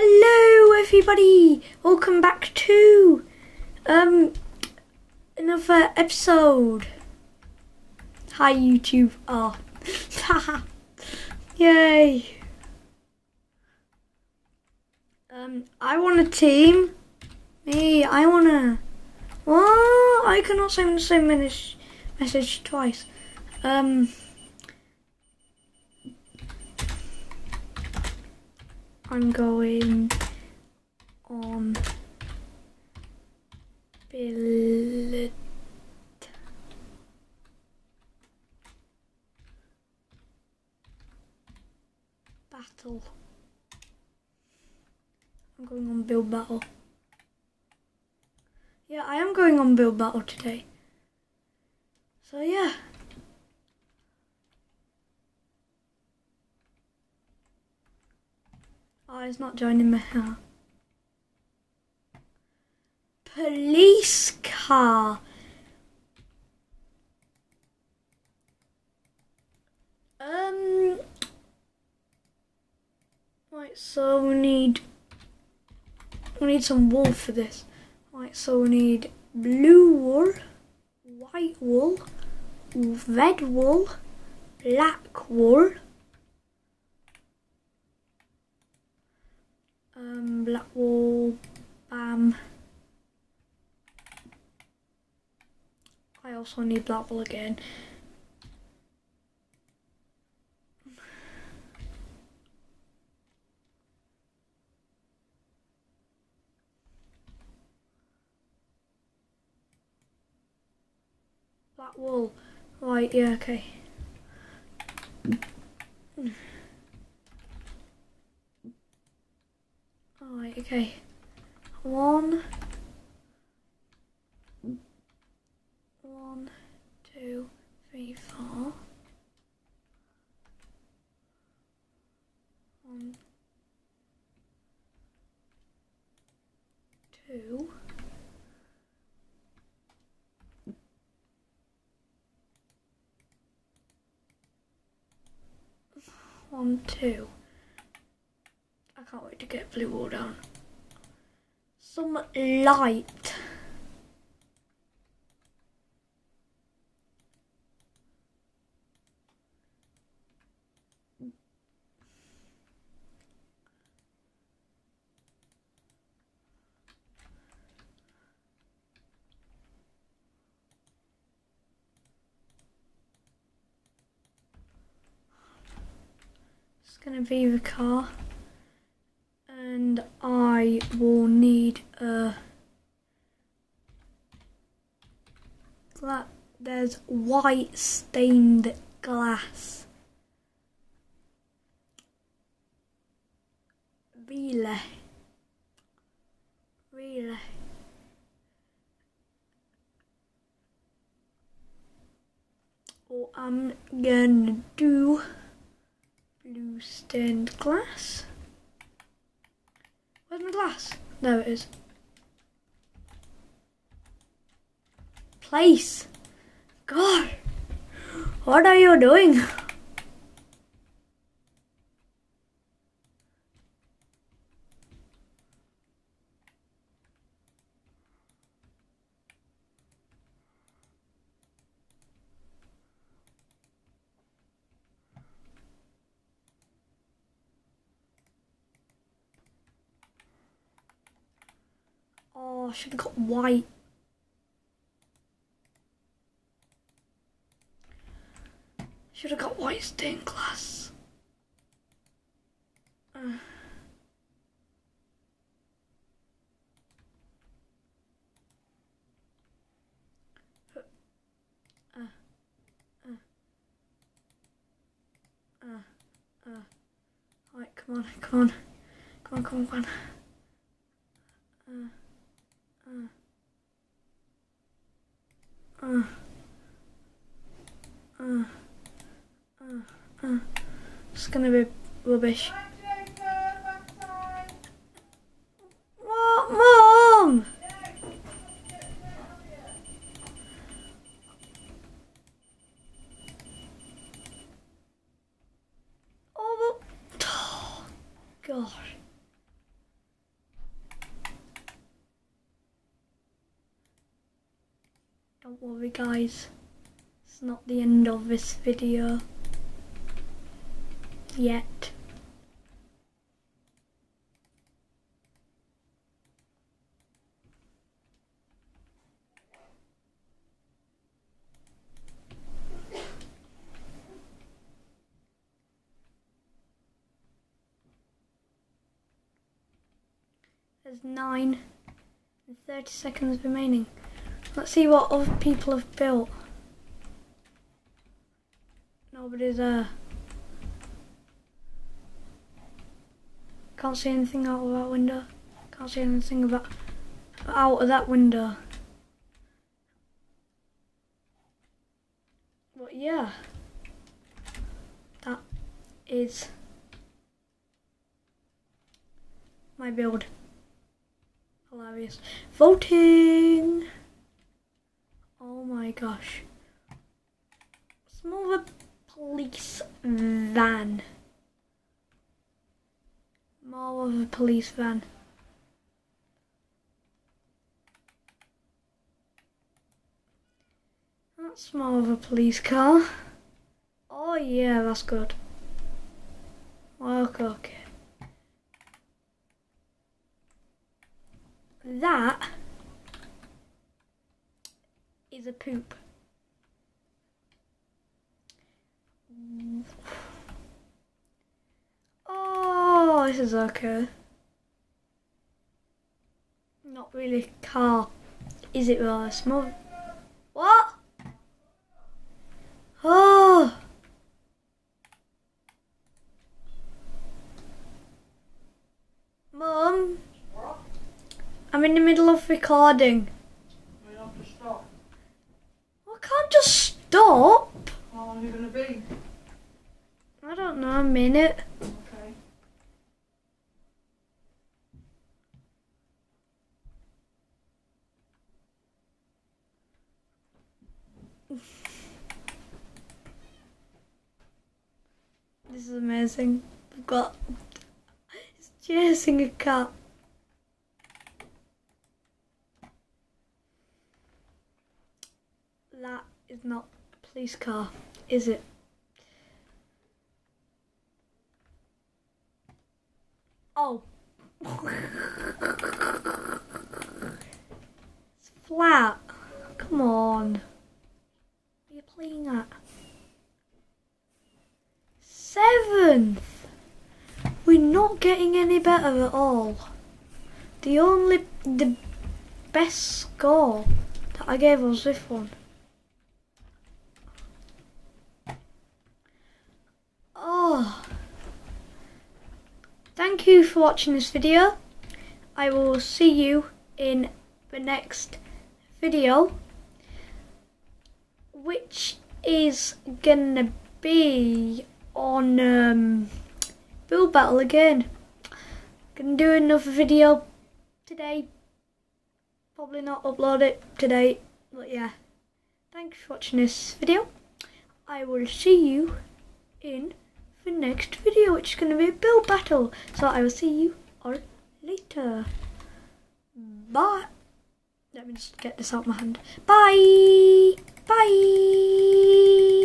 Hello, everybody. Welcome back to um another episode. Hi, YouTube. Oh, yay! Um, I want a team. Me, I wanna. What? I cannot send the same message message twice. Um. I'm going on build battle. I'm going on build battle. Yeah, I am going on build battle today. So yeah. Oh, he's not joining me. huh? Police car. Um. Right, so we need. We need some wool for this. Right, so we need blue wool, white wool, red wool, black wool. Um, black wool, bam. I also need black wool again. Black wool. Right, yeah, okay. Alright, okay. One. One, two, three, four. One. Two. One, two. To get blue wall down. Some light. It's gonna be the car I will need a there's white stained glass. Relay. Relay. What I'm gonna do blue stained glass Where's my glass? There it is. Place. God. What are you doing? Oh, I should have got white. Should have got white stained glass. Uh. Uh, uh, uh, uh. Right, come on, come on, come on, come on, come on. Uh, uh, uh, uh. It's gonna be rubbish. What, Mom? Oh, but- God. Don't worry guys, it's not the end of this video yet. There's nine and 30 seconds remaining. Let's see what other people have built. Nobody there. Can't see anything out of that window. Can't see anything about out of that window. But yeah, that is my build. Hilarious. Voting! Gosh. Small police van. More of a police van. That's more of a police car. Oh yeah, that's good. Okay, okay. That a poop. Oh, this is okay. Not really a car, is it, rather small? What? Oh! Mum? I'm in the middle of recording. We have to stop. Just stop. How long are you going to be? I don't know, a minute. Okay. This is amazing. We've got. It's chasing a cat. That is not a police car, is it? Oh. It's flat. Come on. Are you playing at? Seventh. We're not getting any better at all. The only the best score that I gave was this one. Oh. Thank you for watching this video. I will see you in the next video which is gonna be on um, Build Battle again. Gonna do another video today. Probably not upload it today, but yeah. Thanks for watching this video. I will see you in next video, which is gonna be a Build Battle. So I will see you all later. Bye. Let me just get this out of my hand. Bye. Bye.